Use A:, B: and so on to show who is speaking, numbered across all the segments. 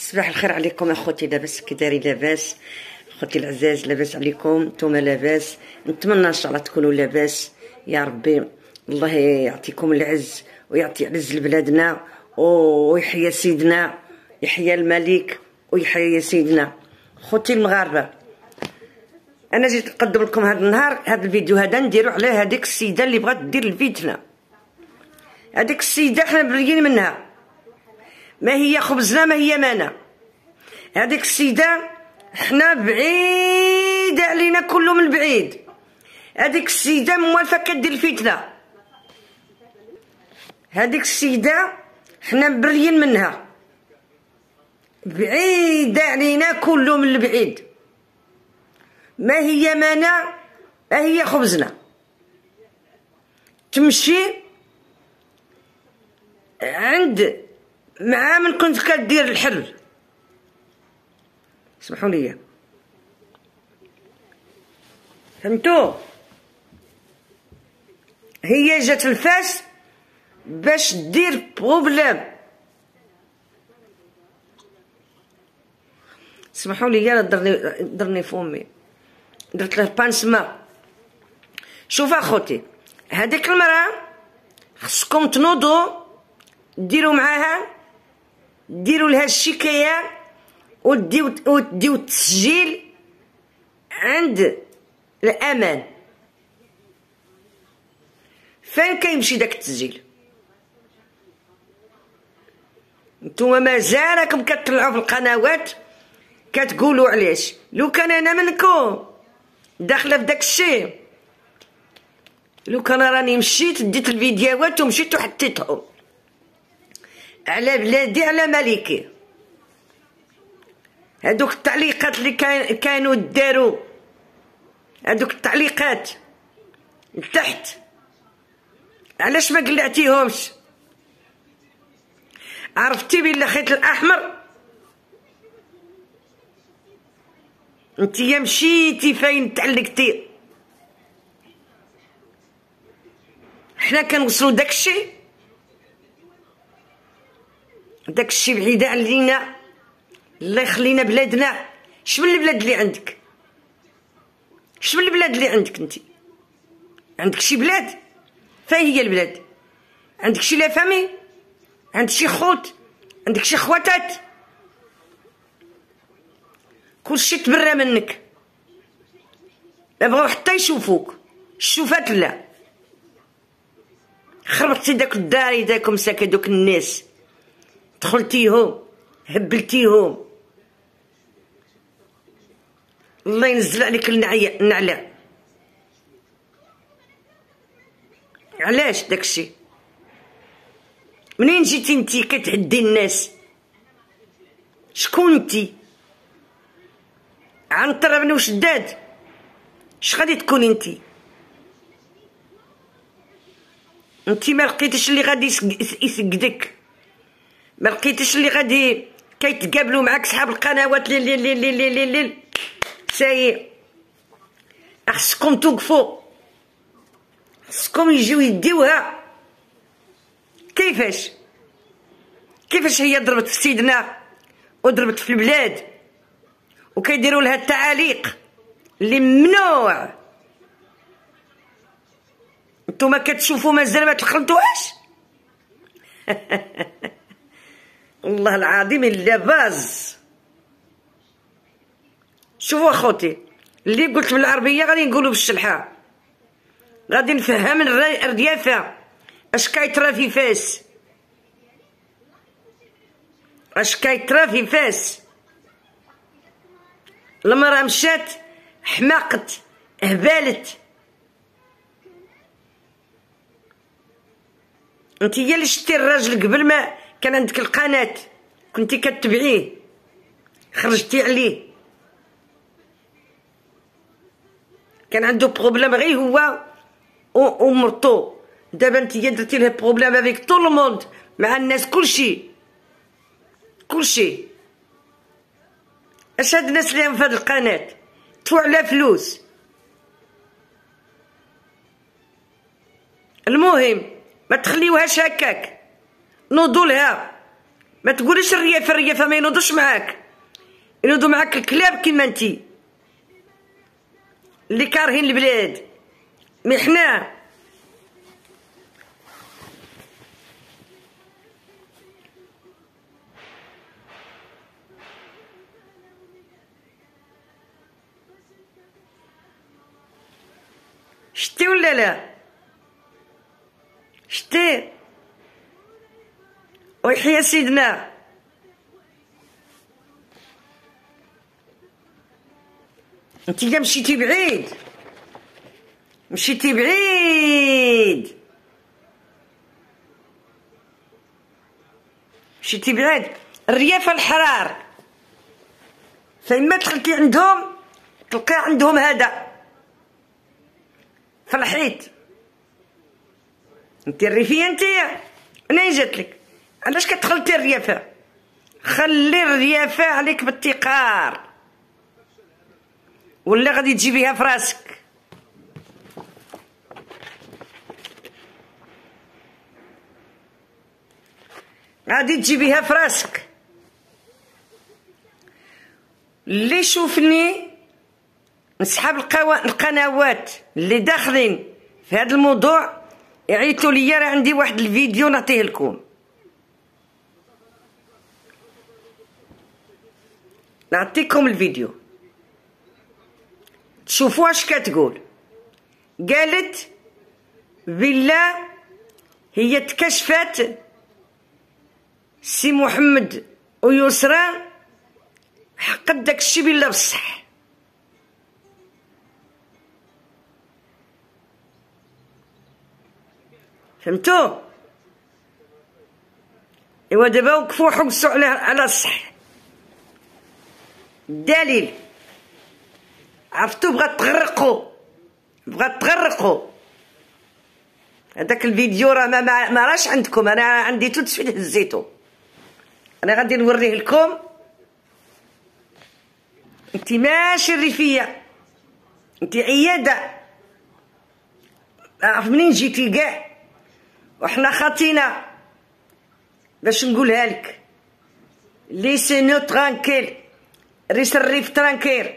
A: صباح الخير عليكم أخوتي لاباس كي لاباس أخوتي العزاز لاباس عليكم نتوما لاباس نتمنى إن شاء الله تكونوا لاباس. يا ربي الله يعطيكم العز ويعطي عز لبلادنا ويحيى سيدنا يحيى الملك ويحيى سيدنا. خوتي المغاربة أنا جيت نقدم لكم هذا النهار هذا الفيديو هذا نديرو على هذيك السيدة اللي بغات دير الفتنه هذيك السيدة حنا بريين منها. ما هي خبزنا ما هي مانا. هذيك السيدة حنا بعيد علينا كله من بعيد. هذيك السيدة موالفه كدير الفتنة. هذيك السيدة حنا مبريين منها. بعيدة علينا كله من البعيد. ما هي مانا ما هي خبزنا. تمشي عند مع من كنت كدير الحل. سمحوا لي. فهمتوا هي جات الفاس باش دير بروبليم. سمحوا لي أنا درني درني فمي. درت له بانسما شوف أخوتي هذيك المرأة خصكم تنوضوا ديروا معاها ديروا لها الشكاية وديو وديو التسجيل عند الأمان. فين كيمشي داك التسجيل؟ نتوما مازال راكم كتطلعوا في القنوات كتقولوا علاش؟ لو كان أنا منكم داخلة في داك الشيء. لو كان راني مشيت ديت الفيديوهات ومشيت وحطيتهم. على بلادي على ملكي. هادوك التعليقات اللي كان كانوا داروا هادوك التعليقات لتحت علاش ما قلعتيهمش؟ عرفتي بلا خيط الأحمر؟ انتيا مشيتي فين تعلقتي؟ حنا كنوصلوا داكشي؟ داكشي بعيد علينا الله يخلينا بلادنا. شمن البلاد اللي عندك؟ شمن البلاد اللي عندك أنت؟ عندك شي بلاد؟ فين هي البلاد؟ عندك شي لا فامي؟ عندك شي خوت؟ عندك شي خواتات؟ كلشي تبرى منك. ما بغاو حتى يشوفوك. الشوفات لا. خربتي داك الدار داك مساكه دوك الناس. دخلتيهم هبلتيهم. الله ينزل عليك النعلة. علاش داكشي منين جيتي انتي كتهدي الناس؟ شكون انتي؟ عنتر بن وشداد. اش غادي تكوني انتي؟ انتي ما لقيتيش اللي غادي يسقدك. ما لقيتيش اللي غادي كيتقابلوا معاك صحاب القنوات لي لي لي لي لي لي. ساي خصكم توقفوا خصكم يجيو يديوها كيفاش كيفاش هي ضربت في سيدنا وضربت في البلاد وكيديروا لها التعاليق اللي ممنوع نتوما كتشوفوا مازال ما تخلطوهاش والله العظيم الا باز. شوفوا أخوتي اللي قلت بالعربيه غادي نقولوا بالشلحة. غادي نفهم الريافة. أش كيطرا في فاس؟ أش كيطرا في فاس؟ المرأة مشات حماقت هبالت. أنت هي اللي شتي الراجل قبل ما كان عندك القناة كنتي كتبعيه. خرجتي عليه. كان عنده problème غير هو ومرتو دابا نتيا درتي له problème avec tout le monde مع الناس كلشي. كلشي. أش هاد الناس اللي في هاد القناة؟ تفوا على فلوس. المهم ما تخليوهاش هكاك. نوضوا لها ما تقوليش الريافه الريافه ما ينوضوش معاك. ينوضوا معاك الكلاب كيما انتي. اللي كارهين البلاد. مي حنا. شتي ولا لا؟ شتي. ويحيى سيدنا. انت مشيتي بعيد. مشيتي بعيد. مشيتي بعيد. الريافة الحرار. فإما دخلتي عندهم تلقى عندهم هذا. في الحيط. انت الريفية انت منين جاتلك. علاش كتخلطي الريافة خلي الريافة عليك بالتقار. ولا غادي تجيبيها في راسك. غادي تجيبيها في راسك. اللي شوفني نسحب القنوات اللي داخلين في هذا الموضوع يعيطوا لي راه عندي واحد الفيديو نعطيه لكم. نعطيكم الفيديو شوفوا اش كتقول قالت بالله هي تكشفات سي محمد ويسرى حقت داكشي بالله بصح فهمتو ايوا دابا وقفوا حبسوا على الصح الدليل عرفتو؟ بغات تغرقو. بغات تغرقو. هذاك الفيديو راه ما, ما راش عندكم. أنا عندي tout de suite هزيتو أنا غادي نوريه لكم. انت ماشي الريفية. انت عيادة. عرف منين جيتي كاع وحنا خاطينا. باش نقولها لك. laissez-nous tranquilles laisse الريف tranquille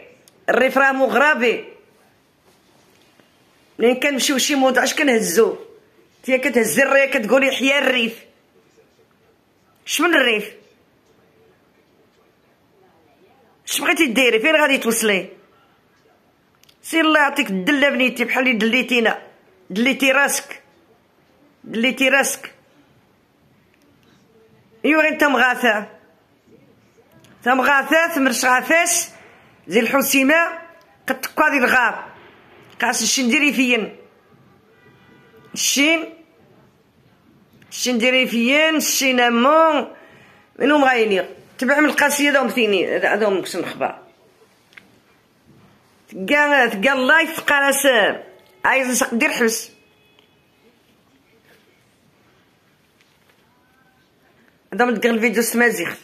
A: الريف راه مغربي. منين كنمشيو شي موضوع اش كنهزو؟ انتيا كتهزي الرايه كتقولي حيا الريف. شمن الريف؟ اش بغيتي ديري؟ فين غادي توصلي؟ سير الله يعطيك الدلة بنيتي بحال اللي دليتينا دليتي راسك. دليتي راسك. ايوا أنت مغاثه تمغاثه تمرش غاثاس زي الحسيمة قد تقاضي الغاب. قاس الشين ديري فين الشين الشين ديري فين الشين أمون منهم غايني. تبع من القاسية دوم ثيني هذوم كسن الخبار تلقى تلقى الله يفقى راس عايز دير حبس. هذا من الفيديو سمازيخ.